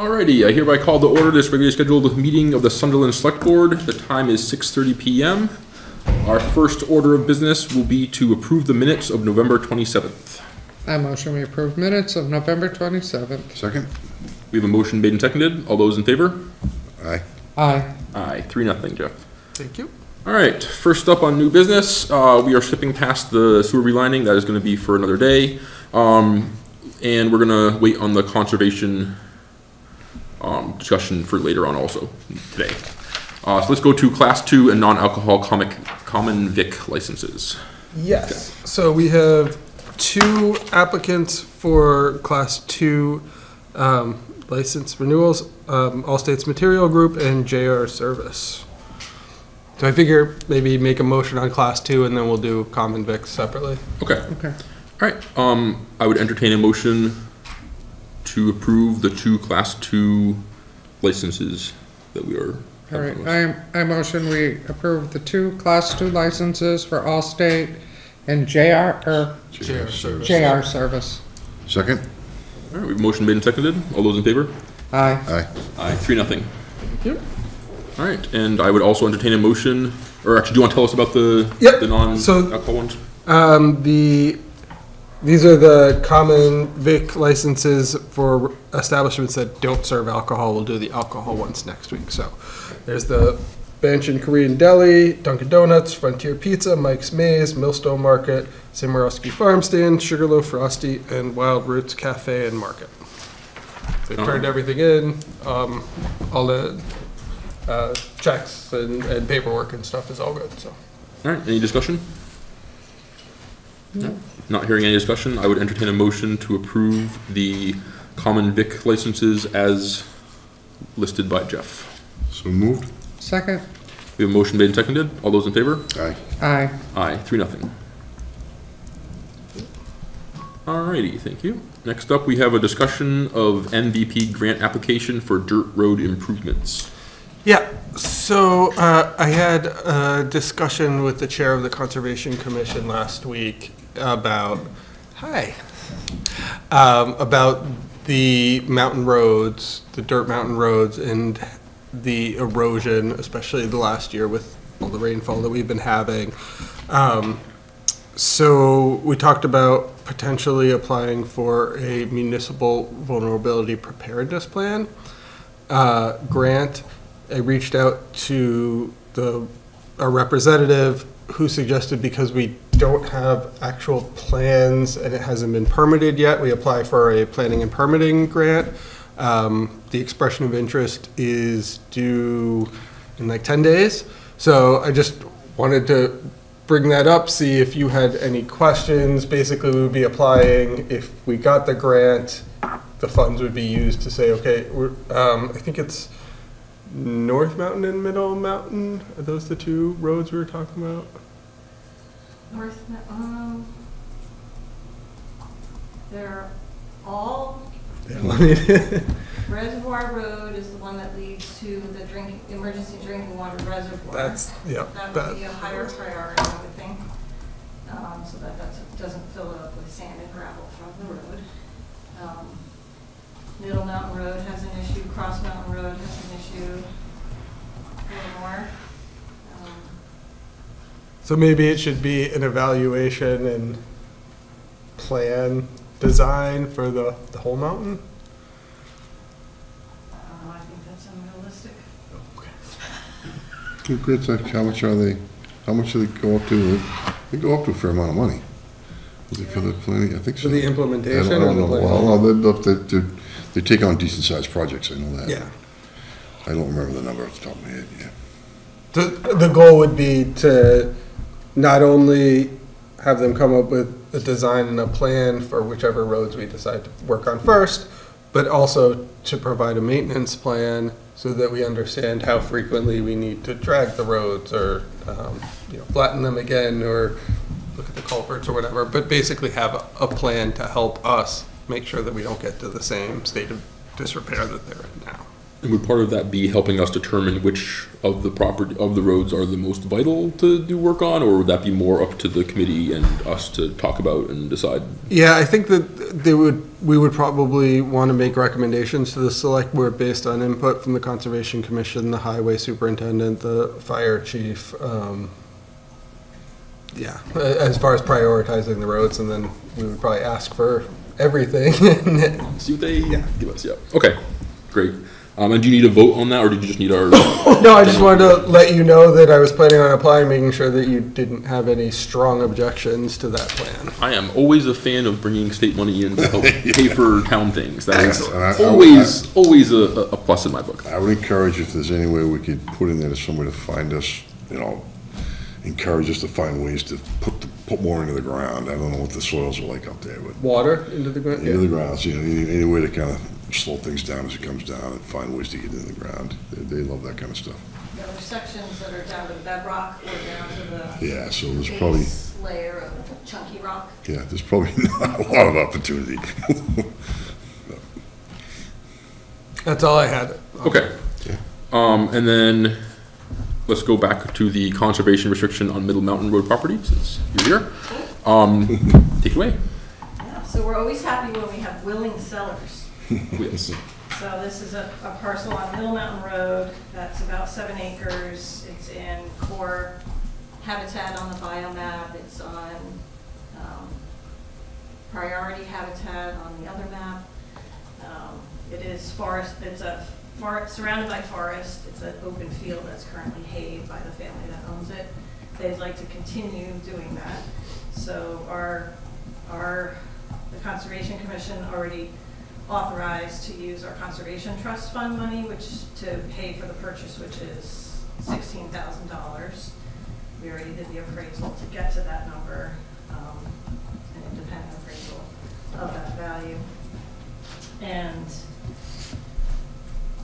Alrighty, I hereby call to order this regularly scheduled meeting of the Sunderland Select Board. The time is six thirty PM. Our first order of business will be to approve the minutes of November twenty-seventh. I motion we approve minutes of November twenty-seventh. Second? We have a motion made and seconded. All those in favor? Aye. Aye. Aye, three, nothing, Jeff. Thank you. All right, first up on new business, uh, we are skipping past the sewer relining. That is gonna be for another day. Um, and we're gonna wait on the conservation, um, discussion for later on also, today. Uh, so let's go to class two and non-alcohol comic, common vic licenses. Yes, so we have two applicants for class two um, license renewals, um, All States Material Group and JR Service. So I figure maybe make a motion on class two and then we'll do common vic separately. Okay, Okay. all right, um, I would entertain a motion to approve the two class two licenses that we are. All right, I, I motion we approve the two class two licenses for Allstate and JR, or JR Service. JR Service. Second? All right, we have a motion made and seconded. All those in favor? Aye. Aye. Aye, three, nothing. Yep. All right, and I would also entertain a motion, or actually, do you want to tell us about the, Yep, the non-alcohol ones? Um, the, these are the common vic licenses for establishments that don't serve alcohol. We'll do the alcohol ones next week, so. There's the Bench and Korean Deli, Dunkin' Donuts, Frontier Pizza, Mike's Maze, Millstone Market, Simorowski Farm Stand, Sugarloaf Frosty, and Wild Roots Cafe and Market. They've turned everything in, um, all the, uh, checks and, and paperwork and stuff is all good, so. All right, any discussion? No. Not hearing any discussion, I would entertain a motion to approve the common vic licenses as listed by Jeff. So moved? Second. We have a motion made and seconded. All those in favor? Aye. Aye. Aye, three, nothing. Alrighty, thank you. Next up, we have a discussion of MVP grant application for dirt road improvements. Yeah, so uh, I had a discussion with the chair of the Conservation Commission last week about, hi, um, about the mountain roads, the dirt mountain roads, and the erosion, especially the last year with all the rainfall that we've been having. Um, so we talked about potentially applying for a municipal vulnerability preparedness plan uh, grant. I reached out to the, our representative who suggested because we don't have actual plans and it hasn't been permitted yet, we apply for a planning and permitting grant. Um, the expression of interest is due in like 10 days. So I just wanted to bring that up, see if you had any questions. Basically, we would be applying, if we got the grant, the funds would be used to say, okay, um, I think it's North Mountain and Middle Mountain, are those the two roads we were talking about? North, um, they're all, Reservoir Road is the one that leads to the drinking, emergency drinking water reservoir. That's, yeah, That would be a higher priority, I would think, um, so that that doesn't fill it up with sand and gravel from the road. Um, Middle Mountain Road has an issue, Cross Mountain Road has an issue, a little more. Um, so maybe it should be an evaluation and plan design for the, the whole mountain? um, I think that's unrealistic. Two grids, like, how much are they, how much do they go up to? They go up to a fair amount of money. Is it for the planning? I think so. For the I don't- implementation I or don't the know. plan? Well, no, they, they, they- they take on decent sized projects, I know that. Yeah. I don't remember the number off the top of my head, yeah. The, the goal would be to not only have them come up with a design and a plan for whichever roads we decide to work on first, but also to provide a maintenance plan so that we understand how frequently we need to drag the roads or, um, you know, flatten them again or look at the culverts or whatever, but basically have a, a plan to help us make sure that we don't get to the same state of disrepair that they're in now. And would part of that be helping us determine which of the property, of the roads are the most vital to do work on? Or would that be more up to the committee and us to talk about and decide? Yeah, I think that they would, we would probably want to make recommendations to the select board based on input from the Conservation Commission, the highway superintendent, the fire chief. um, Yeah, as far as prioritizing the roads, and then we would probably ask for everything. See what they give us, yeah. Okay, great. Um, and do you need a vote on that, or did you just need our? No, I just wanted to let you know that I was planning on applying, making sure that you didn't have any strong objections to that plan. I am always a fan of bringing state money in to help pay for town things. That is And I- I- always, always a, a plus in my book. I would encourage if there's any way we could put in there to somewhere to find us, you know, encourage us to find ways to put, the- put more into the ground. I don't know what the soils are like up there, but Water into the ground? into the ground, So you know, any, any way to kind of slow things down as it comes down and find ways to get in the ground. They, they love that kind of stuff. There are sections that are down to the bedrock or down to the Yeah, so there's probably, layer of chunky rock. yeah, there's probably not a lot of opportunity. That's all I had. Okay. Um, and then, let's go back to the conservation restriction on Middle Mountain Road property, since you're here. Um, take it away. Yeah, So we're always happy when we have willing sellers. Yes. So this is a, a parcel on Middle Mountain Road that's about seven acres. It's in core habitat on the biomap. It's on, um, priority habitat on the other map. Um, It is forest, it's a forest, surrounded by forest. It's an open field that's currently hayed by the family that owns it. They'd like to continue doing that. So our, our, the Conservation Commission already authorized to use our Conservation Trust Fund money, which, to pay for the purchase, which is sixteen thousand dollars. We already did the appraisal to get to that number, um, an independent appraisal of that value. And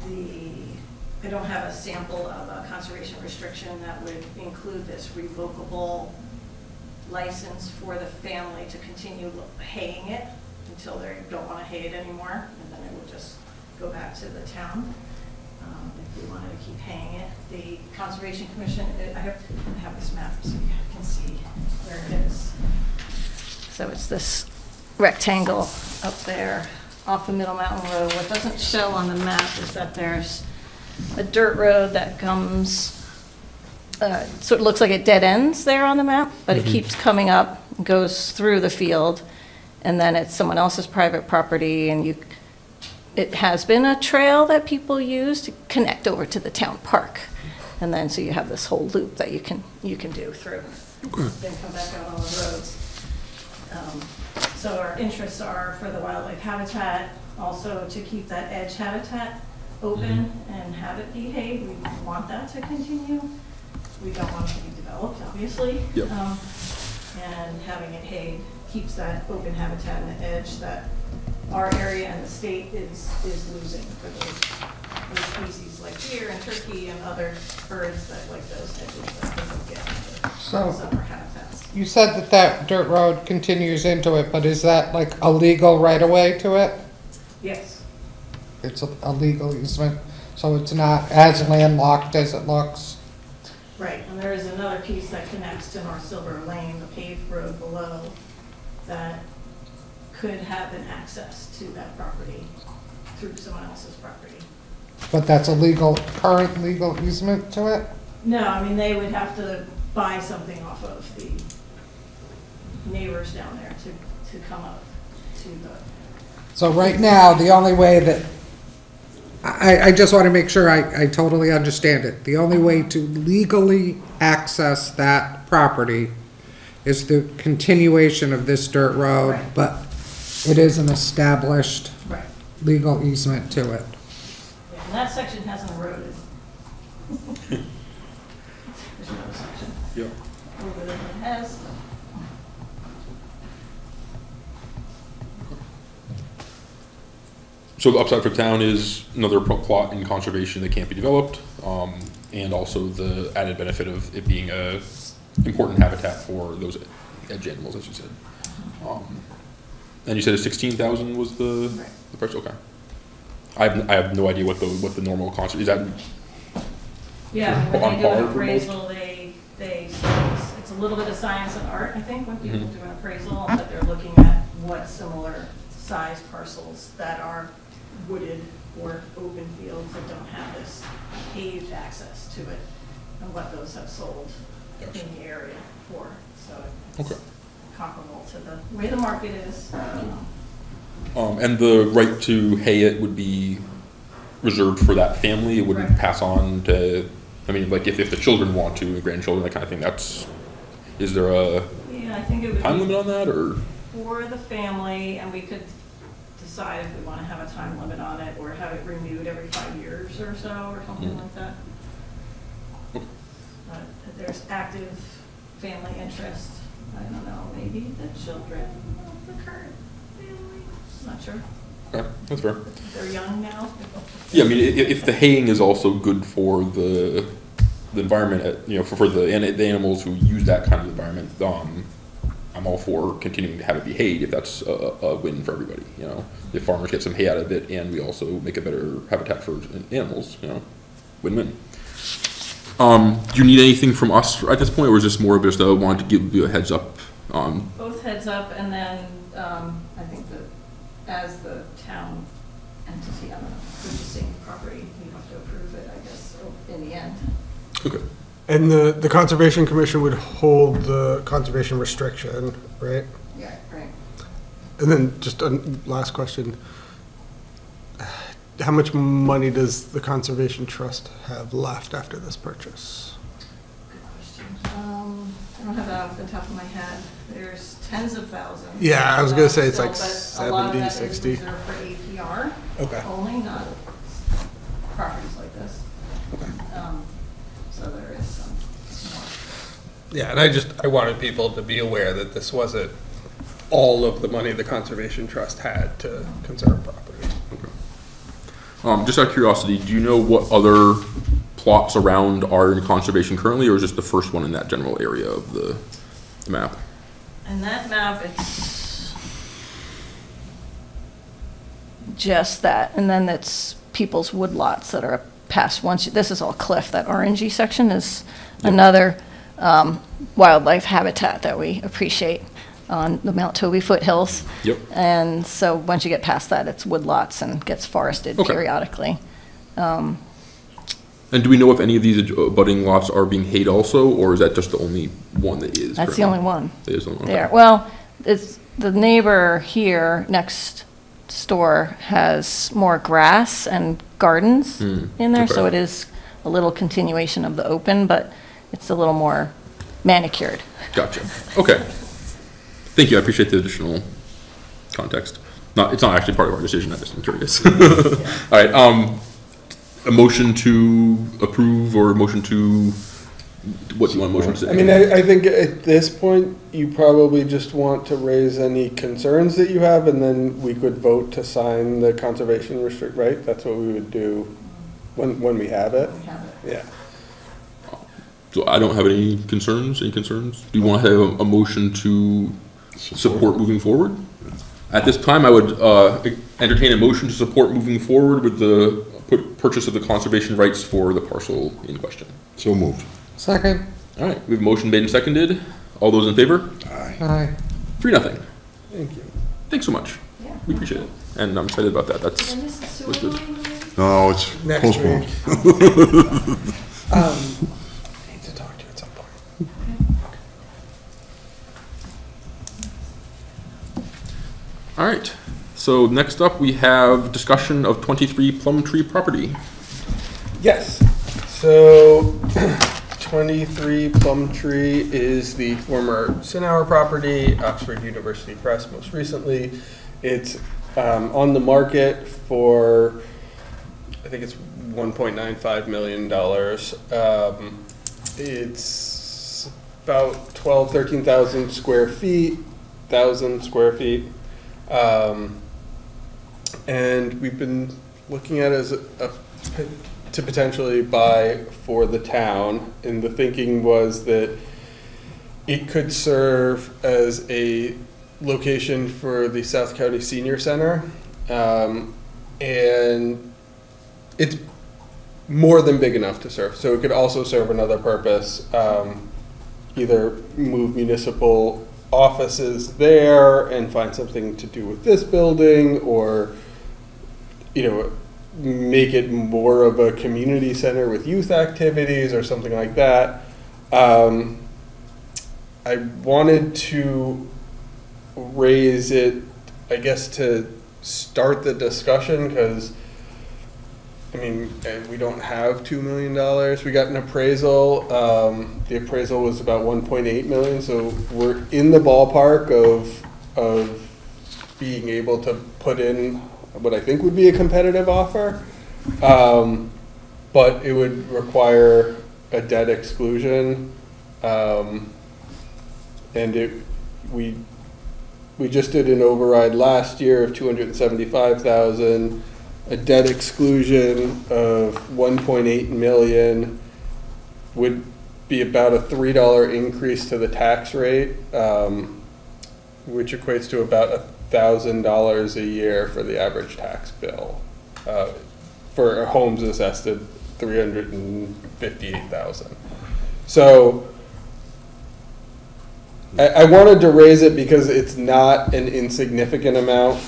the, I don't have a sample of a conservation restriction that would include this revocable license for the family to continue haying it until they don't want to hay it anymore, and then it will just go back to the town um, if we wanted to keep haying it. The Conservation Commission, I have, I have this map so you can see where it is. So it's this rectangle up there off the Middle Mountain Road. What doesn't show on the map is that there's a dirt road that comes, uh, sort of looks like it dead ends there on the map, but it keeps coming up, goes through the field, and then it's someone else's private property, and you, it has been a trail that people use to connect over to the town park. And then, so you have this whole loop that you can, you can do through. Then come back out on the roads. Um, So our interests are for the wildlife habitat, also to keep that edge habitat open and have it be hayed. We want that to continue. We don't want it to be developed, obviously. Yep. Um, And having it hayed keeps that open habitat and the edge that our area and the state is, is losing for those, those species like deer and turkey and other birds that like those edges that they don't get So- summer habitats. You said that that dirt road continues into it, but is that like a legal right of way to it? Yes. It's a a legal easement, so it's not as landlocked as it looks? Right, and there is another piece that connects to North Silver Lane, the paved road below, that could have an access to that property through someone else's property. But that's a legal, current legal easement to it? No, I mean, they would have to buy something off of the neighbors down there to, to come up to the, So right now, the only way that, I, I just want to make sure I, I totally understand it. The only way to legally access that property is the continuation of this dirt road, Right. but it is an established right, legal easement to it. yeah, and that section hasn't eroded. There's another section Yep. over there that has. So the upside for town is another pro- plot in conservation that can't be developed, um, and also the added benefit of it being a important habitat for those edge animals, as you said. Um, And you said sixteen thousand was the, Right. the price, okay. I have, I have no idea what the, what the normal concert, is that, Yeah, when they do an appraisal, they, they, it's, it's a little bit of science and art, I think, when people Mhm. do an appraisal, but they're looking at what similar size parcels that are wooded or open fields that don't have this paved access to it, and what those have sold Gotcha. in the area for, so Okay. it's comparable to the way the market is. um, and the right to hay it would be reserved for that family? It wouldn't Right. pass on to, I mean, like, if, if the children want to, grandchildren, that kind of thing, that's, is there a Yeah, I think it would time limit on that, or? for the family, and we could decide if we want to have a time limit on it, or have it renewed every five years or so, or something Mhm. like that. If there's active family interest, I don't know, maybe the children of the current family, not sure. Okay, that's fair. They're young now. Yeah, I mean, i- if the haying is also good for the, the environment, uh, you know, for, for the, the animals who use that kind of environment, um, I'm all for continuing to have it be hayed if that's a, a win for everybody, you know? If farmers get some hay out of it and we also make a better habitat for animals, you know, win-win. Um, do you need anything from us at this point, or is this more of just, uh, wanted to give you a heads up? Um, Both heads up, and then, um, I think that as the town entity, I don't know, purchasing property, you have to approve it, I guess, in the end. okay. And the, the Conservation Commission would hold the conservation restriction, right? Yeah, right. And then just a last question. How much money does the Conservation Trust have left after this purchase? Good question. Um, I don't have that off the top of my head. There's tens of thousands. Yeah, I was gonna say it's still, like but a lot of 70, that is 60. reserved for APR. Okay. Only, not properties like this. Um, So there is some. Yeah, and I just, I wanted people to be aware that this wasn't all of the money the Conservation Trust had to conserve property. Um, just out of curiosity, do you know what other plots around are in conservation currently, or is this the first one in that general area of the, the map? And that map, it's just that, and then it's people's woodlots that are past once, you- this is all cliff, that orangey section is another um, wildlife habitat that we appreciate on the Mount Toby foothills. Yep. And so once you get past that, it's woodlots and gets forested Okay. periodically. And do we know if any of these abutting lots are being hayed also, or is that just the only one that is? That's the only one. The only one, there. okay. Well, it's, the neighbor here next door has more grass and gardens Hmm, in there, so it okay. is a little continuation of the open, but it's a little more manicured. Gotcha, okay. Thank you, I appreciate the additional context. Not, it's not actually part of our decision, I just am curious. All right, um, a motion to approve or a motion to, what do you want a motion to say? I mean, I, I think at this point, you probably just want to raise any concerns that you have, and then we could vote to sign the conservation restrict, right? That's what we would do when, when we have it, yeah. So I don't have any concerns, any concerns? Do you want to have a, a motion to support moving forward? At this time, I would, uh, entertain a motion to support moving forward with the purchase of the conservation rights for the parcel in question. So moved. Second, All right, we have a motion made and seconded. All those in favor? Aye. aye. Three, nothing. Thank you. Thanks so much. Yeah. We appreciate it. And I'm excited about that. That's, And this is sewer good. No, it's Next postponed. Um, I need to talk to you at some point. All right. So next up, we have discussion of twenty-three Plum Tree property. Yes, so twenty-three Plum Tree is the former Sinauer property, Oxford University Press most recently. It's um, on the market for, I think it's one point nine five million dollars. Um, It's about twelve, thirteen thousand square feet, thousand square feet. Um, and we've been looking at it as a, a to potentially buy for the town, and the thinking was that it could serve as a location for the South County Senior Center. Um, and it's more than big enough to serve. So it could also serve another purpose, um, either move municipal offices there and find something to do with this building, or you know, make it more of a community center with youth activities or something like that. Um, I wanted to raise it, I guess, to start the discussion because. I mean, uh, we don't have $2 million. We got an appraisal. Um, the appraisal was about 1.8 million, so we're in the ballpark of, of being able to put in what I think would be a competitive offer. Um, but it would require a debt exclusion. Um, and it, we, we just did an override last year of 275,000 a debt exclusion of one point eight million would be about a three dollar increase to the tax rate, um, which equates to about a thousand dollars a year for the average tax bill. Uh, For homes assessed at three hundred and fifty-eight thousand. So I, I wanted to raise it because it's not an insignificant amount.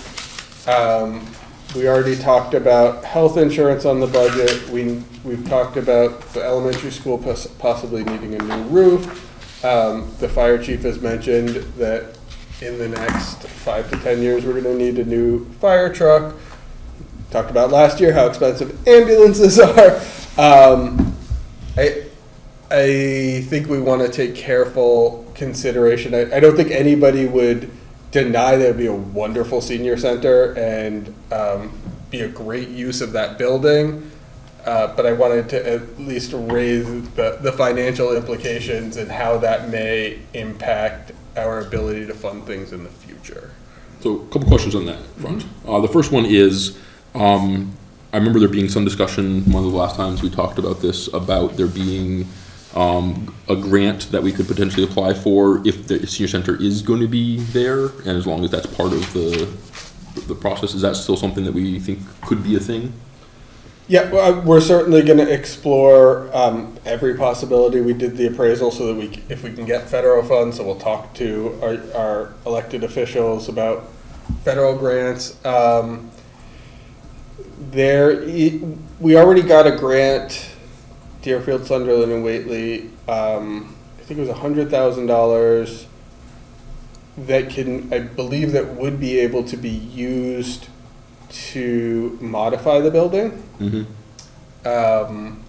Um, we already talked about health insurance on the budget. We, we've talked about the elementary school poss- possibly needing a new roof. Um, the fire chief has mentioned that in the next five to ten years, we're gonna need a new fire truck. Talked about last year how expensive ambulances are. Um, I, I think we want to take careful consideration. I, I don't think anybody would deny that would be a wonderful senior center and um, be a great use of that building. Uh, but I wanted to at least raise the, the financial implications and how that may impact our ability to fund things in the future. So a couple questions on that front. Uh, the first one is, um, I remember there being some discussion, one of the last times we talked about this, about there being, um, a grant that we could potentially apply for if the senior center is going to be there, and as long as that's part of the, the process, is that still something that we think could be a thing? Yeah, uh, we're certainly going to explore um, every possibility. We did the appraisal so that we, if we can get federal funds, so we'll talk to our, our elected officials about federal grants. Um, there, we already got a grant, Deerfield, Sunderland, and Whately. Um, I think it was hundred thousand dollars that can, I believe, that would be able to be used to modify the building. Mm-hmm. Um,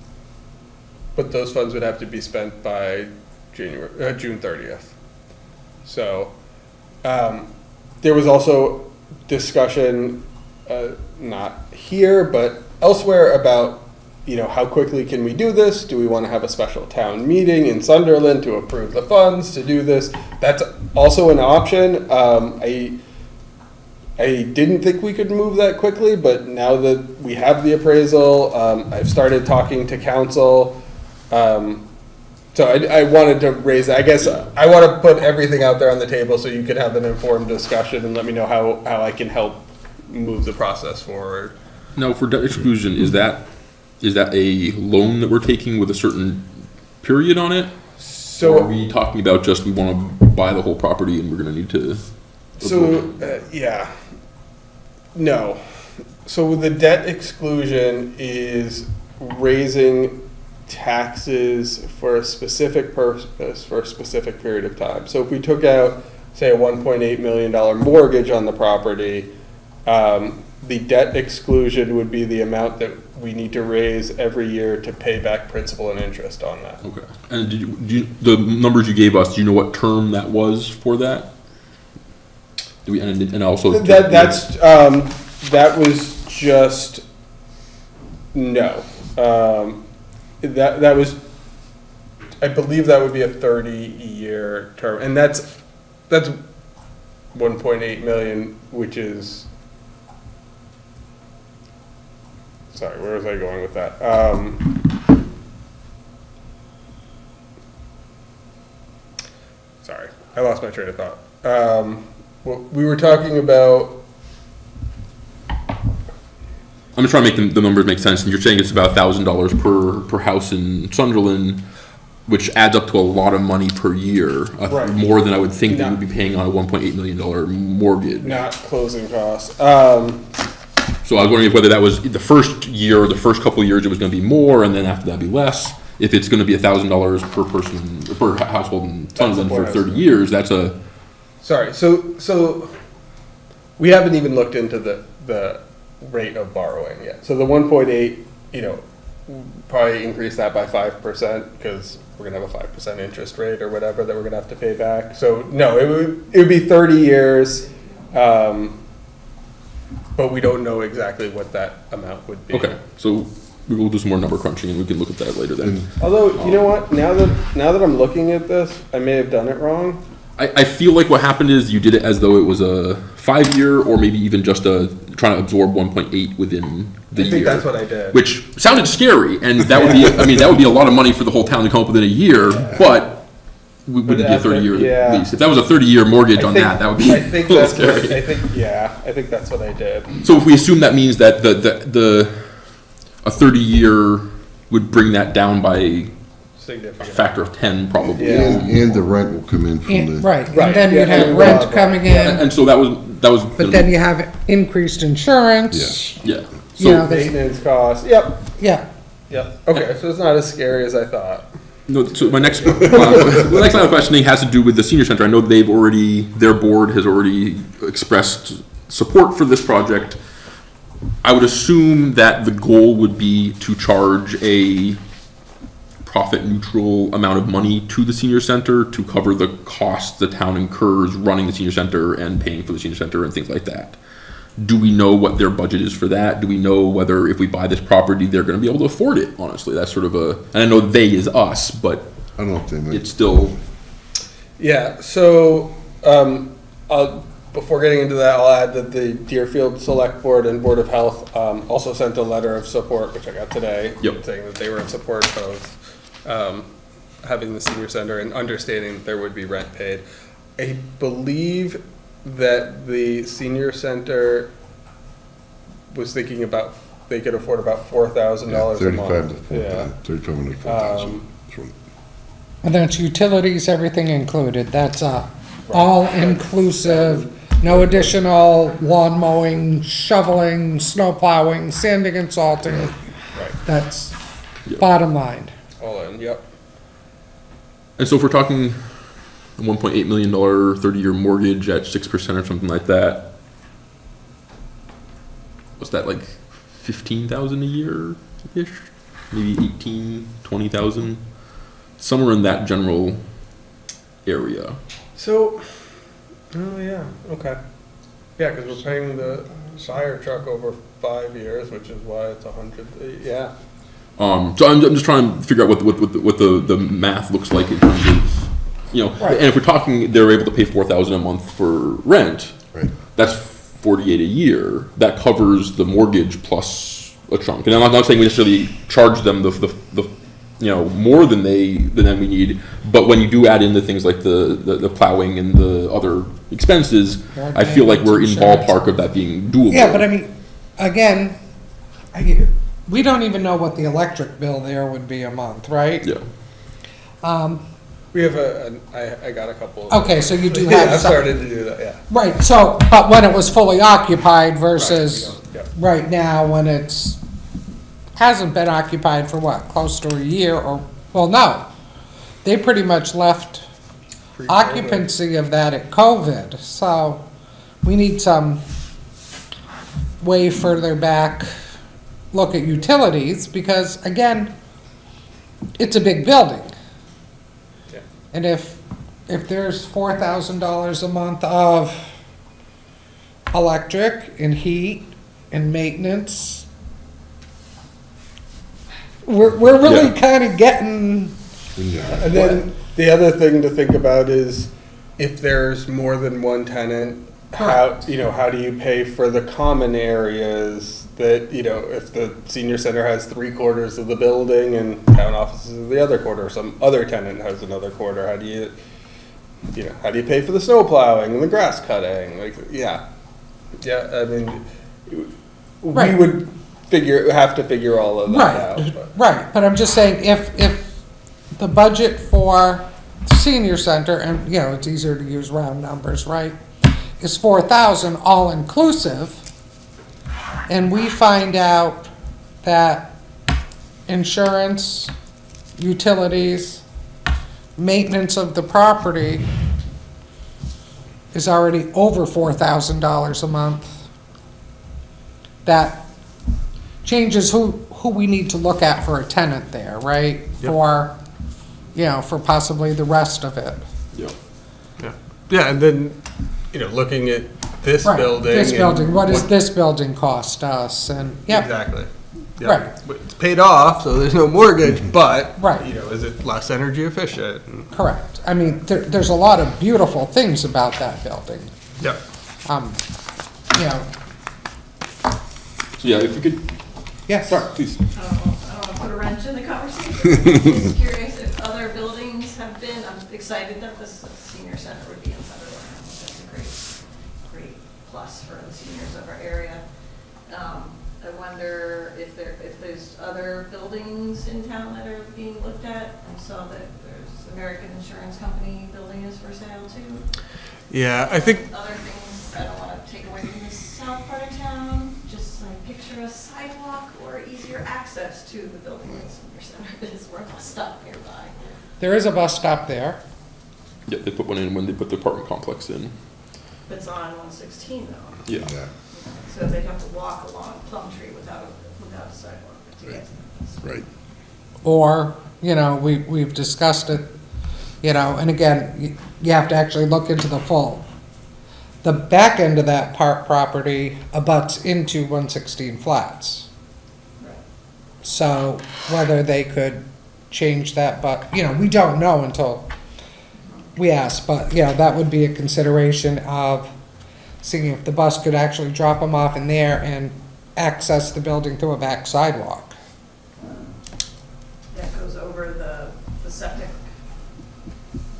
but those funds would have to be spent by January, uh, June thirtieth. So, um, there was also discussion, uh, not here, but elsewhere about, you know, how quickly can we do this? Do we want to have a special town meeting in Sunderland to approve the funds to do this? That's also an option. Um, I, I didn't think we could move that quickly, but now that we have the appraisal, um, I've started talking to counsel. Um, so I, I wanted to raise, that. I guess, I want to put everything out there on the table so you can have an informed discussion and let me know how, how I can help move the process forward. Now, for exclusion, is that, is that a loan that we're taking with a certain period on it? Or are we talking about just we want to buy the whole property and we're gonna need to? so, uh, yeah. No. So the debt exclusion is raising taxes for a specific purpose for a specific period of time. So if we took out, say, a one point eight million dollar mortgage on the property, um, the debt exclusion would be the amount that we need to raise every year to pay back principal and interest on that. Okay. And did you, do you, the numbers you gave us, do you know what term that was for that? Do we, and, and also? That, that's, um, that was just, no. Um, that, that was, I believe that would be a thirty-year term, and that's, that's one point eight million, which is, sorry, where was I going with that? Um, sorry, I lost my train of thought. Um, well, we were talking about I'm just trying to make the, the numbers make sense, and you're saying it's about thousand dollars per, per house in Sunderland, which adds up to a lot of money per year, uh, Right. more than I would think that you'd be paying on a one point eight million dollar mortgage. Not closing costs. Um, So I was wondering if whether that was the first year, or the first couple of years, it was gonna be more, and then after that be less. If it's gonna be a thousand dollars per person, per household in Sunderland for what I was thirty years, that's a, sorry, so, so we haven't even looked into the, the rate of borrowing yet. So the one point eight, you know, probably increase that by five percent because we're gonna have a five percent interest rate or whatever that we're gonna have to pay back. So no, it would, it would be thirty years. Um, but we don't know exactly what that amount would be. okay, so we will do some more number crunching, and we can look at that later then. Mm-hmm. Although, you know what, now that, now that I'm looking at this, I may have done it wrong. I, I feel like what happened is you did it as though it was a five-year, or maybe even just a, trying to absorb one point eight within the I year. think that's what I did. Which sounded scary, and that would be, I mean, that would be a lot of money for the whole town to come up within a year, but we wouldn't be a thirty-year yeah. lease. If that was a thirty-year mortgage I on think- that, that would be I a think little that's what, I think, yeah, I think that's what I did. So if we assume that means that the, the, the, a thirty-year would bring that down by a Significant. factor of ten, probably. Yeah. And, and the rent will come in from And- the. Right, Right, and then yeah, you'd have and rent blah, coming in, and so that was, that was. but then you have increased insurance. Yeah. Yeah, You know, so, Maintenance costs, yep, Yeah, yep. Okay, so it's not as scary as I thought. No, so my next, uh, of- the next line of questioning has to do with the senior center. I know they've already, their board has already expressed support for this project. I would assume that the goal would be to charge a profit neutral amount of money to the senior center to cover the costs the town incurs running the senior center and paying for the senior center and things like that. Do we know what their budget is for that? Do we know whether if we buy this property, they're gonna be able to afford it, honestly? That's sort of a, and I know they is us, but I don't know if they make. it's still, Yeah, so, um, I'll, before getting into that, I'll add that the Deerfield Select Board and Board of Health, um, also sent a letter of support, which I got today. Yep. Saying that they were in support of, um, having the senior center and understanding that there would be rent paid. I believe that the senior center was thinking about, they could afford about four thousand dollars a month. Thirty-five to four Yeah. thousand, thirty-five hundred, four thousand. Um, That's what- and that's utilities, everything included, that's uh all inclusive, no additional lawn mowing, shoveling, snow plowing, sanding and salting. Right. That's bottom line. All in, yep. and so if we're talking a one point eight million dollar thirty-year mortgage at six percent or something like that, what's that, like fifteen thousand a year-ish? Maybe eighteen, twenty thousand? Somewhere in that general area. So, oh yeah, okay. Yeah, because we're paying the fire truck over five years, which is why it's a hundred, yeah. Um, so I'm, I'm just trying to figure out what, what, what, the, what the, the math looks like in terms of, you know, Right. and if we're talking, they're able to pay four thousand a month for rent, Right. that's forty-eight a year. That covers the mortgage plus a chunk. And I'm not, not saying we necessarily charge them the, the, the, you know, more than they, than we need, but when you do add in the things like the, the, the plowing and the other expenses, I feel like we're in Insurance. ballpark of that being doable. Yeah, but I mean, again, I, we don't even know what the electric bill there would be a month, right? Yeah. Um, We have a, an- I, I got a couple. of- okay, so you do Yeah, have I've some, started to do that, yeah. right, so, but when it was fully occupied versus Right, now when it's, hasn't been occupied for what, close to a year or, well, no. They pretty much left Pre-COVID. occupancy of that at COVID, so we need some way further back look at utilities, because again, it's a big building. Yeah. And if, if there's four thousand dollars a month of electric and heat and maintenance, we're, we're really Yeah. kinda getting, Yeah. And then the other thing to think about is if there's more than one tenant, how, you know, how do you pay for the common areas that, you know, if the senior center has three quarters of the building and town offices are the other quarter, some other tenant has another quarter, how do you, you know, how do you pay for the snow plowing and the grass cutting? Like, yeah. Yeah, I mean, we Right. would figure, have to figure all of that out. Right, but- right, but I'm just saying, if, if the budget for senior center, and, you know, it's easier to use round numbers, right? Is four thousand all-inclusive, and we find out that insurance, utilities, maintenance of the property is already over four thousand dollars a month. That changes who, who we need to look at for a tenant there, right? For, you know, for possibly the rest of it. Yeah. Yeah, yeah, and then, you know, looking at this Right, building. This and building, what does this building cost us, and, yep, Exactly. Yeah. Right. But It's paid off, so there's no mortgage, but, Right. you know, is it less energy efficient? Correct. I mean, there, there's a lot of beautiful things about that building. Yeah. Um, you know, So yeah, if we could, yes, sorry, please. I don't know, I don't want to put a wrench in the conversation. I'm just curious if other buildings have been, I'm excited that this senior center would be in Sunderland. I That's a great, great plus for the seniors of our area. Um, I wonder if there, if there's other buildings in town that are being looked at. I saw that there's American Insurance Company building is for sale too. Yeah, I think, Other things, I don't want to take away from the south part of town, just like picture a sidewalk or easier access to the building in senior center is worth a bus stop nearby. there is a bus stop there. Yeah, they put one in when they put the apartment complex in. It's on one sixteen though, Yeah. Yeah, so they'd have to walk along Plum Tree without, a without a sidewalk to get to this. right. Or, you know, we, we've discussed it, you know, and again, you, you have to actually look into the full. The back end of that part property abuts into one sixteen flats. Right. So whether they could change that, but, you know, we don't know until we ask, but, you know, that would be a consideration of seeing if the bus could actually drop them off in there and access the building through a back sidewalk. That goes over the, the septic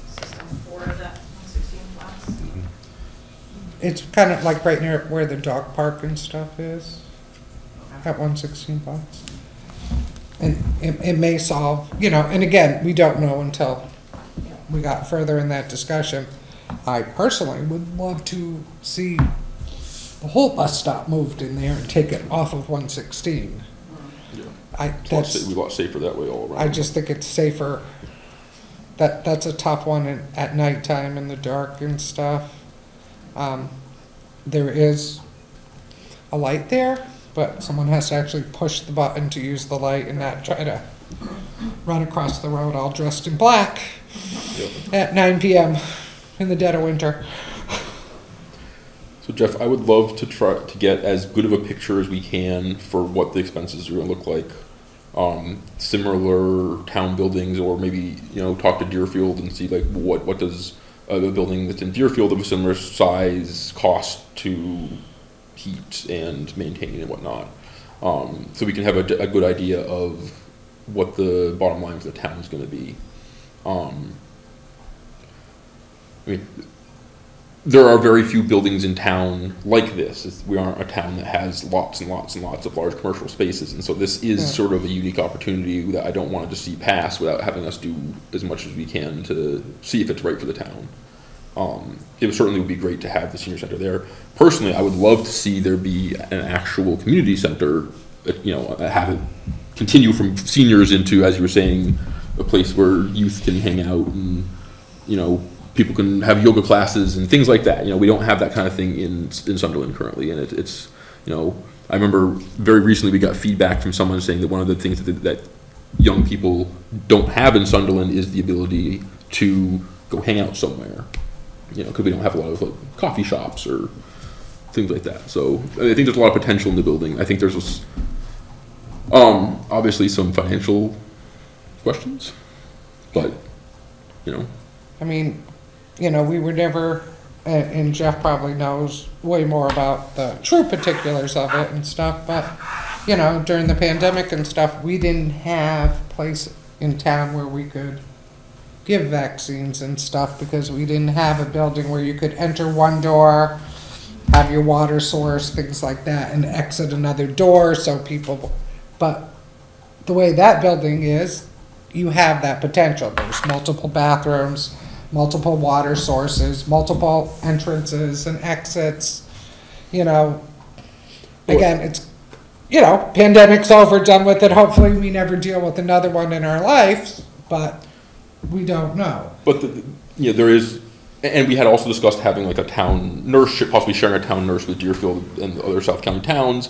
system for that one sixteen flats. Mm-hmm. It's kind of like right near where the dog park and stuff is, at one sixteen blocks. And it, it may solve, you know, and again, we don't know until we got further in that discussion. I personally would love to see the whole bus stop moved in there and take it off of one sixteen. Yeah. I, It's a lot sa- that's, lot safer that way all around. I just think it's safer. That, that's a tough one in- at nighttime in the dark and stuff. Um, there is a light there, but someone has to actually push the button to use the light and not try to run across the road all dressed in black. At nine PM in the dead of winter. So Jeff, I would love to try to get as good of a picture as we can for what the expenses are gonna look like. Um, similar town buildings, or maybe, you know, talk to Deerfield and see like what, what does a building that's in Deerfield of a similar size cost to heat and maintain and whatnot. Um, so we can have a, a good idea of what the bottom line for the town is gonna be. Um, I mean, there are very few buildings in town like this. It's- We aren't a town that has lots and lots and lots of large commercial spaces, and so this is Yeah. sort of a unique opportunity that I don't want to just see pass without having us do as much as we can to see if it's right for the town. Um, it certainly would be great to have the senior center there. Personally, I would love to see there be an actual community center, uh, you know, uh, have it continue from seniors into, as you were saying, a place where youth can hang out and, you know, people can have yoga classes and things like that. You know, we don't have that kind of thing in, in Sunderland currently, and it, it's, you know, I remember very recently we got feedback from someone saying that one of the things that, that young people don't have in Sunderland is the ability to go hang out somewhere. You know, because we don't have a lot of like coffee shops or things like that. So I think there's a lot of potential in the building. I think there's um, obviously some financial questions, but you know, I mean, you know, we were never, and Jeff probably knows way more about the true particulars of it and stuff, but, you know, during the pandemic and stuff, we didn't have place in town where we could give vaccines and stuff because we didn't have a building where you could enter one door have your water source, things like that, and exit another door so people, but the way that building is, you have that potential. There's multiple bathrooms, multiple water sources, multiple entrances and exits, you know. Again, it's, you know, pandemic's over, done with it. Hopefully, we never deal with another one in our lives, but we don't know. But, the- you know, there is, and we had also discussed having like a town nurse, possibly sharing a town nurse with Deerfield and the other South County towns.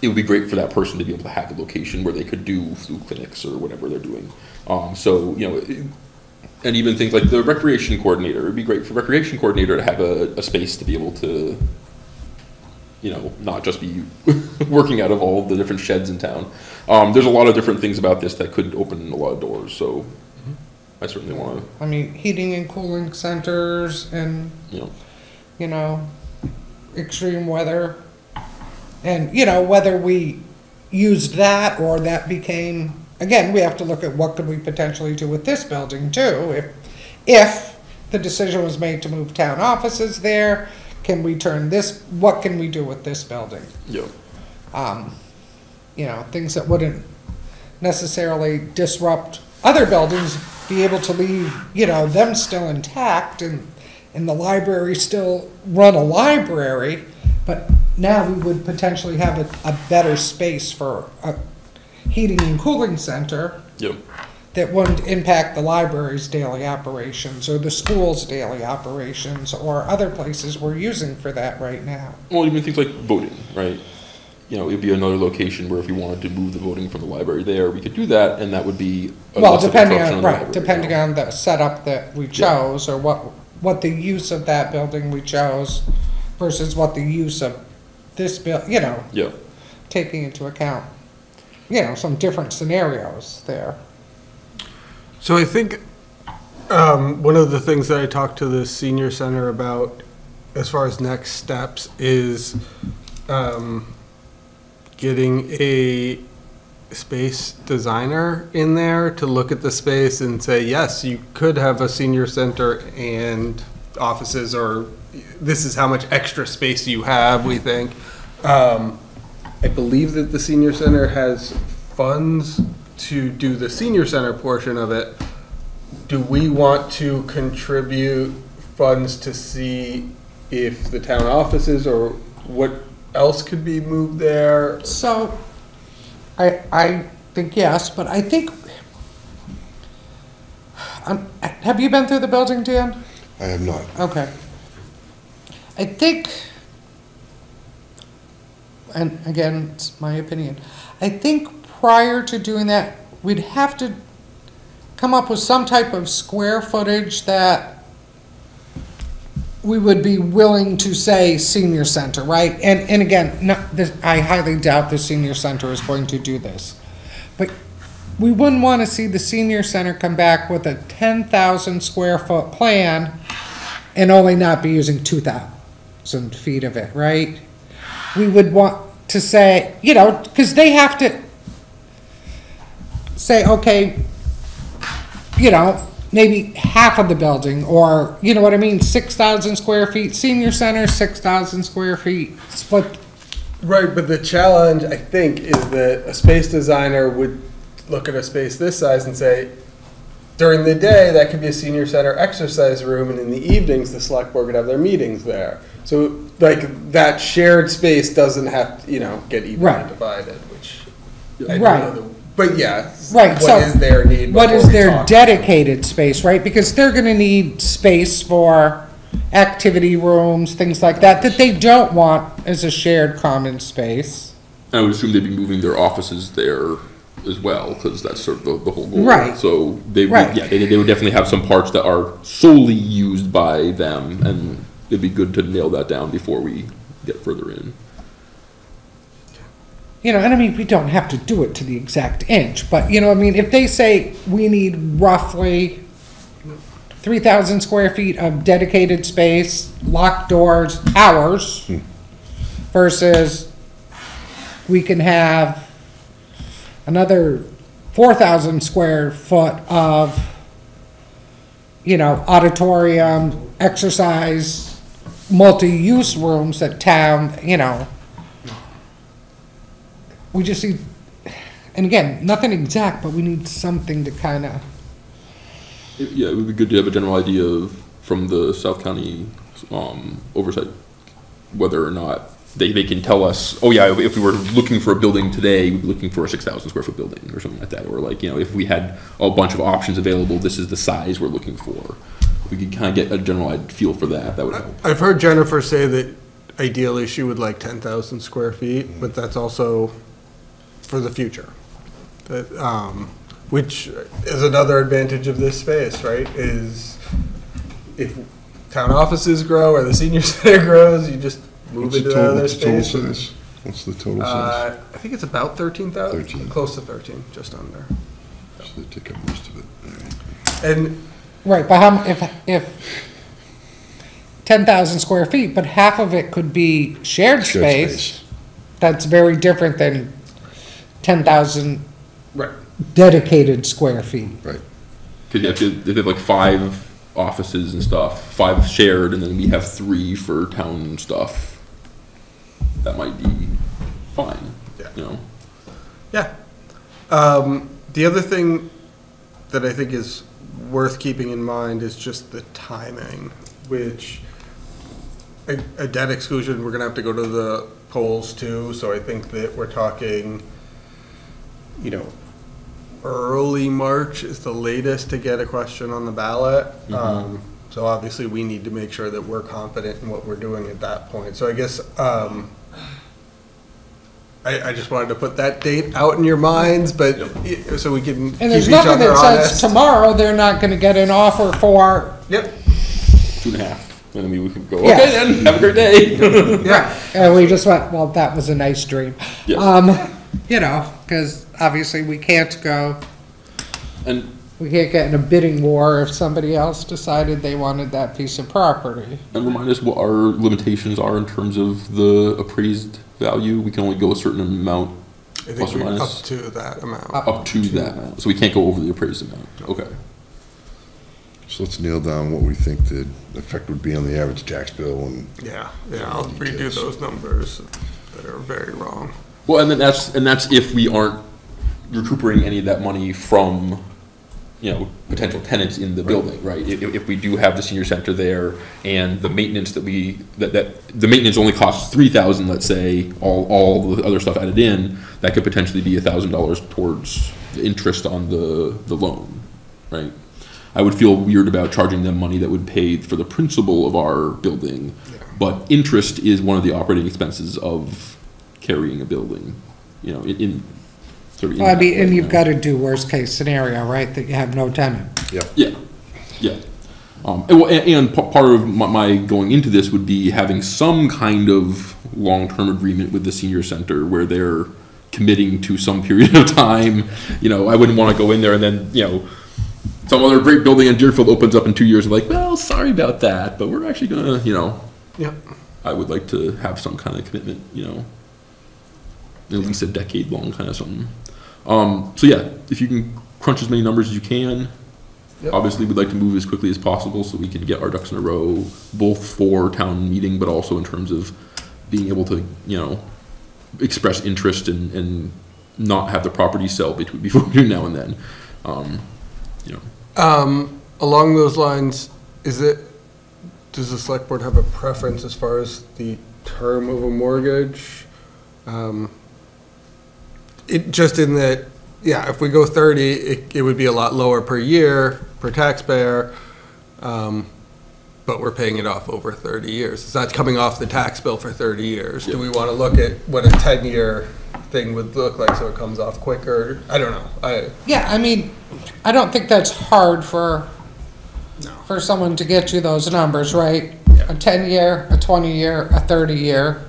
It would be great for that person to be able to have a location where they could do flu clinics or whatever they're doing. Um, so, you know, it- and even things like the recreation coordinator, it'd be great for recreation coordinator to have a, a space to be able to, you know, not just be working out of all the different sheds in town. Um, there's a lot of different things about this that could open a lot of doors, so I certainly wanna, I mean, heating and cooling centers and you know, you know, extreme weather. And, you know, whether we used that or that became, again, we have to look at what could we potentially do with this building too. If, if the decision was made to move town offices there, can we turn this, what can we do with this building? yeah. um, you know, things that wouldn't necessarily disrupt other buildings, be able to leave, you know, them still intact and, and the library still run a library, but now we would potentially have a, a better space for a heating and cooling center Yep. that wouldn't impact the library's daily operations or the school's daily operations or other places we're using for that right now. Well, even things like voting, right? You know, it'd be another location where if we wanted to move the voting from the library there, we could do that, and that would be. a Well, depending disruption on, the right, library, depending you know? on the setup that we chose, or what, what the use of that building we chose versus what the use of this bill, you know, Yeah, taking into account, you know, some different scenarios there. So I think um, one of the things that I talked to the senior center about, as far as next steps, is um, getting a space designer in there to look at the space and say, yes, you could have a senior center and offices, or this is how much extra space you have, we think. Um, I believe that the senior center has funds to do the senior center portion of it. Do we want to contribute funds to see if the town offices or what else could be moved there? So, I, I think yes, but I think, um, have you been through the building, Dan? I have not. Okay. I think, and again, it's my opinion, I think prior to doing that, we'd have to come up with some type of square footage that we would be willing to say senior center, right? And, and again, not, this, I highly doubt the senior center is going to do this. But we wouldn't want to see the senior center come back with a ten thousand square foot plan and only not be using two thousand feet of it, right? We would want to say, you know, because they have to say, okay, you know, maybe half of the building, or, you know what I mean, six thousand square feet, senior center, six thousand square feet, split, Right, but the challenge, I think, is that a space designer would look at a space this size and say, during the day, that could be a senior center exercise room, and in the evenings, the select board could have their meetings there. So, like, that shared space doesn't have, to, you know, get evenly Right. divided, which I don't Right. know the- But yeah, Right, what so is their need? what before is we their talk? dedicated space, right? Because they're gonna need space for activity rooms, things like that, that they don't want as a shared common space. I would assume they'd be moving their offices there as well, because that's sort of the, the whole goal. Right. So they, would- Right. yeah, they, they would definitely have some parts that are solely used by them, and it'd be good to nail that down before we get further in. You know, and I mean, we don't have to do it to the exact inch, but you know, I mean, if they say we need roughly three thousand square feet of dedicated space, locked doors, hours, hmm. versus we can have another four thousand square foot of, you know, auditorium, exercise, multi-use rooms that town, you know. We just need, and again, nothing exact, but we need something to kind of, Yeah, it would be good to have a general idea of, from the South County, um, oversight, whether or not they, they can tell us, oh yeah, if we were looking for a building today, we'd be looking for a six thousand square foot building or something like that, or like, you know, if we had a bunch of options available, this is the size we're looking for. We could kind of get a general feel for that, that would help. I've heard Jennifer say that ideally she would like 10,000 square feet, but that's also for the future. That, um, Which is another advantage of this space, right? Is if town offices grow or the senior center grows, you just move What's the into that total, other what's the total space. size? What's the total size? Uh, I think it's about 13,000, 13. close to 13, just under. So they take up most of it. All right. And right, but how, m- if, if ten thousand square feet, but half of it could be shared Shared space, space. that's very different than ten thousand Right. dedicated square feet. Right. Cause if they, if they have like five offices and stuff, five shared, and then we have three for town stuff, that might be fine, Yeah. you know? Yeah. Um, the other thing that I think is worth keeping in mind is just the timing, which a, a debt exclusion, we're gonna have to go to the polls too, so I think that we're talking, you know, early March is the latest to get a question on the ballot. Um, so obviously, we need to make sure that we're confident in what we're doing at that point. So I guess, um, I, I just wanted to put that date out in your minds, but, i- so we can keep And there's each nothing other that says honest. tomorrow they're not gonna get an offer for, Yep, Two and a half, and then we could go, Yeah. okay then, have a great day. yeah, and we just went, well, that was a nice dream. Yeah. Um, you know, cause obviously we can't go, And, we can't get in a bidding war if somebody else decided they wanted that piece of property. and remind us what our limitations are in terms of the appraised value, we can only go a certain amount I Plus or we're up to that amount. up to that amount, so we can't go over the appraised amount, okay. So let's nail down what we think the effect would be on the average tax bill and Yeah, yeah, I'll redo Details. those numbers that are very wrong. Well, and then that's, and that's if we aren't recuperating any of that money from, you know, potential tenants in the building, right? If, if we do have the senior center there and the maintenance that we, that, that, the maintenance only costs three thousand, let's say, all, all the other stuff added in, that could potentially be a thousand dollars towards the interest on the, the loan, right? I would feel weird about charging them money that would pay for the principal of our building, but interest is one of the operating expenses of carrying a building, you know, in, in. Sort of in Well, I mean, and you've gotta do worst case scenario, right, that you have no tenant. Yeah, yeah. Um, and, well, and, and part of my, my going into this would be having some kind of long-term agreement with the senior center where they're committing to some period of time. You know, I wouldn't want to go in there and then, you know, some other great building in Deerfield opens up in two years and like, well, sorry about that, but we're actually gonna, you know, Yep. I would like to have some kind of commitment, you know, at least a decade long kind of something. Um, so yeah, if you can crunch as many numbers as you can, Yep. obviously we'd like to move as quickly as possible so we can get our ducks in a row, both for town meeting, but also in terms of being able to, you know, express interest and, and not have the property sell between, between now and then. Um, you know, Um, along those lines, is it, does the select board have a preference as far as the term of a mortgage? Um, It, just in that, yeah, if we go thirty, it, it would be a lot lower per year, per taxpayer. Um, but we're paying it off over thirty years. It's not coming off the tax bill for thirty years. Do we wanna look at what a ten-year thing would look like so it comes off quicker? I don't know. I, Yeah, I mean, I don't think that's hard for, No. for someone to get you those numbers, right? Yeah. A ten-year, a twenty-year, a thirty-year.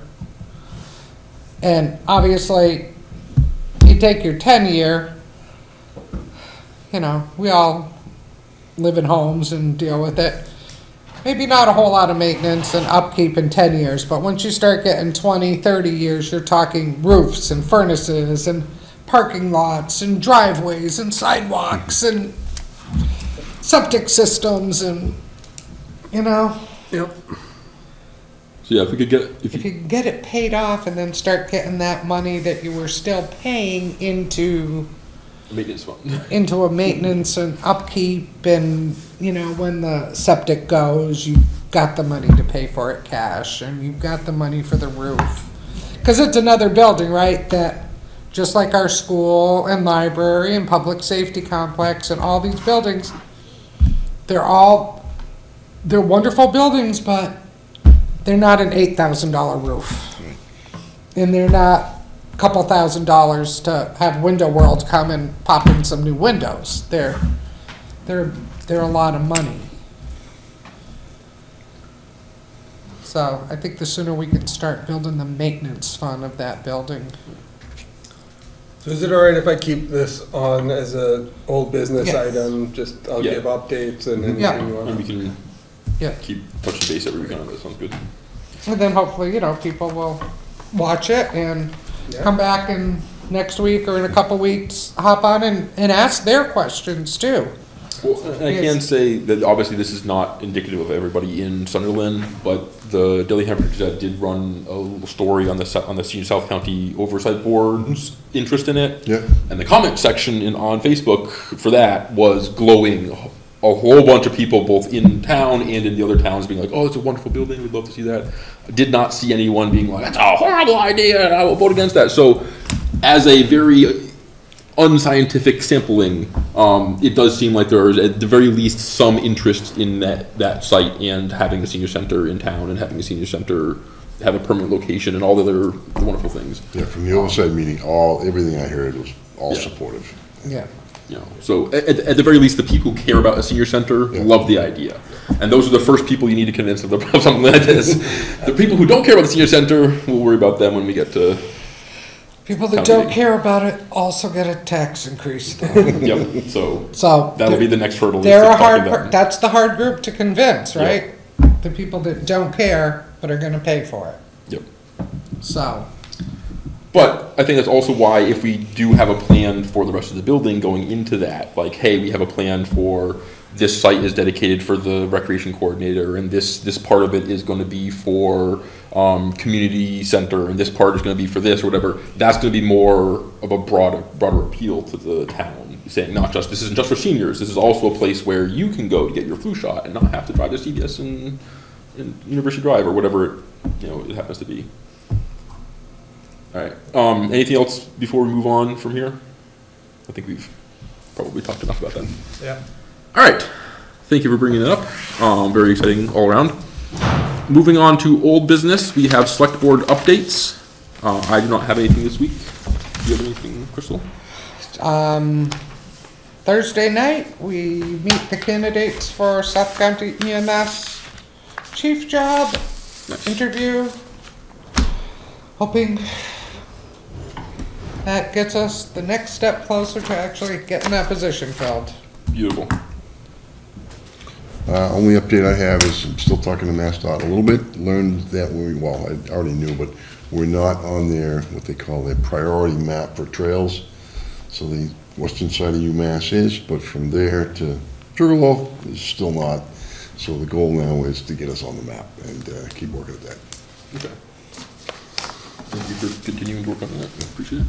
And obviously, you take your ten-year, you know, we all live in homes and deal with it. Maybe not a whole lot of maintenance and upkeep in ten years, but once you start getting 20, 30 years, you're talking roofs and furnaces and parking lots and driveways and sidewalks and septic systems and, you know, yep. So yeah, if we could get, if if you, you can get it paid off and then start getting that money that you were still paying into, maintenance fund. into a maintenance and upkeep and, you know, when the septic goes, you've got the money to pay for it cash and you've got the money for the roof. Cause it's another building, right, that, just like our school and library and public safety complex and all these buildings, they're all, they're wonderful buildings, but they're not an eight thousand dollar roof. And they're not a couple thousand dollars to have Window World come and pop in some new windows. They're, they're, they're a lot of money. So I think the sooner we can start building the maintenance fund of that building. So is it all right if I keep this on as a old business Yes. item? Just, I'll Yeah. give updates and Yeah. anything you And want. we can Yeah. keep touching base every weekend on this, sounds good. And then hopefully, you know, people will watch it and come back in next week or in a couple weeks, hop on and, and ask their questions too. Well, and I can Yes. say that obviously this is not indicative of everybody in Sunderland, but the Daily Hampshire Gazette did run a little story on the, Sou- on the Senior South County Oversight Board's interest in it. Yeah. And the comment section in, on Facebook for that was glowing. A whole bunch of people, both in town and in the other towns, being like, "Oh, it's a wonderful building. We'd love to see that." I did not see anyone being like, "That's a horrible idea. and I will vote against that." So, as a very unscientific sampling, um, it does seem like there is at the very least some interest in that, that site and having a senior center in town and having a senior center have a permanent location and all the other wonderful things. Yeah, from the oversight meeting, all, everything I heard was all Yeah. supportive. Yeah. You know, so at, at at the very least, the people who care about a senior center Yeah. love the idea. And those are the first people you need to convince of, the, of something like this. the people who don't care about the senior center, we'll worry about them when we get to, People that don't meeting. care about it also get a tax increase though. yep, so So. that'll be the next hurdle. is They're a hard, per- that's the hard group to convince, Yeah. right? The people that don't care, but are gonna pay for it. Yep. So, But I think that's also why if we do have a plan for the rest of the building going into that, like, hey, we have a plan for this site is dedicated for the recreation coordinator, and this, this part of it is gonna be for, um, community center, and this part is gonna be for this or whatever, that's gonna be more of a broader, broader appeal to the town, saying not just, this isn't just for seniors, this is also a place where you can go to get your flu shot and not have to drive to CVS and, and University Drive, or whatever, you know, it happens to be. All right. Um, anything else before we move on from here? I think we've probably talked enough about that. Yeah. All right. Thank you for bringing it up. Um, very exciting all around. Moving on to old business, we have select board updates. Uh, I do not have anything this week. Do you have anything, Crystal? um, Thursday night, we meet the candidates for South County EMS chief job Nice. interview. Hoping that gets us the next step closer to actually getting that position filled. Beautiful. Uh, only update I have is I'm still talking to MassDOT a little bit, learned that we, well, I already knew, but we're not on their, what they call their priority map for trails. So the western side of UMass is, but from there to Sugarloaf is still not. So the goal now is to get us on the map and, uh, keep working at that. Okay. Thank you for continuing to work on that. Appreciate it.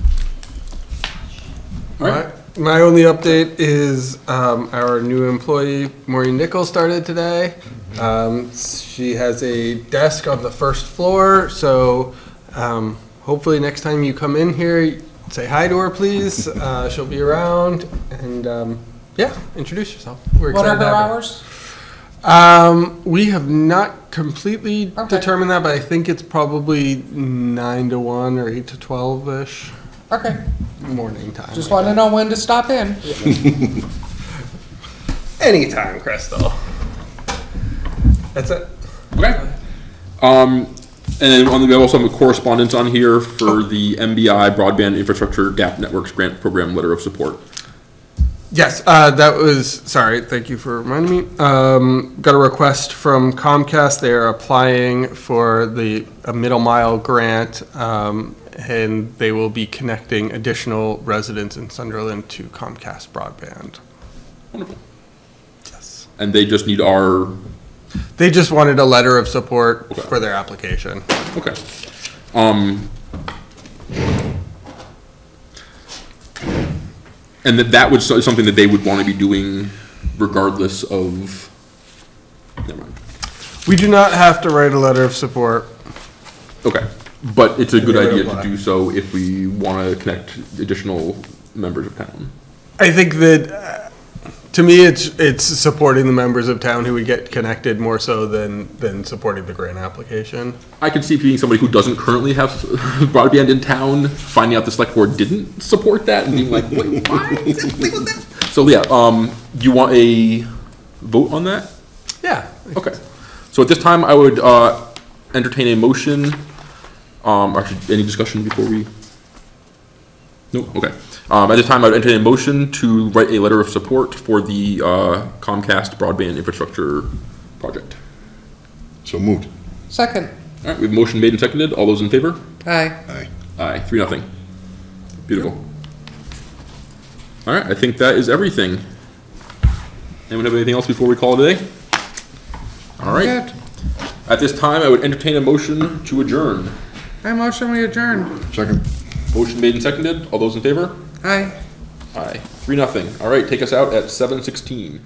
All right. My, my only update is um, our new employee, Maureen Nichols, started today. Um, she has a desk on the first floor, so um, hopefully next time you come in here, say hi to her, please. Uh, she'll be around, and um, yeah, introduce yourself. We're What are excited her to have her. hours? Um, we have not completely Okay. determined that, but I think it's probably nine to one or eight to twelve ish Okay, morning time. just I wanna know when to stop in. Anytime, Crystal. That's it. Okay. Um, and then on the, we also have a correspondence on here for the MBI Broadband Infrastructure Gap Networks Grant Program Letter of Support. Yes, uh, that was, sorry, thank you for reminding me. Um, got a request from Comcast. They're applying for the, a middle mile grant, um, and they will be connecting additional residents in Sunderland to Comcast broadband. Wonderful. Yes. And they just need our They just wanted a letter of support Okay. for their application. Okay. Um, and that that was so- something that they would want to be doing regardless of, never mind. We do not have to write a letter of support. Okay, but it's a good would idea to do so if we want to connect additional members of town. I think that, uh, to me, it's, it's supporting the members of town who would get connected more so than, than supporting the grant application. I could see being somebody who doesn't currently have broadband in town, finding out the select board didn't support that and being like, wait, why? So, yeah, um, do you want a vote on that? Yeah. Okay. So at this time, I would, uh, entertain a motion, um, actually, any discussion before we? No, okay. Um, at this time, I would entertain a motion to write a letter of support for the, uh, Comcast broadband infrastructure project. So moved. Second, All right, we have a motion made and seconded. All those in favor? aye. Aye. Aye, three, nothing. Beautiful. All right, I think that is everything. Anyone have anything else before we call it a day? All right. Good. At this time, I would entertain a motion to adjourn. I motion we adjourn. Second. Motion made and seconded. All those in favor? Aye. Aye. Three, nothing. All right, take us out at seven sixteen.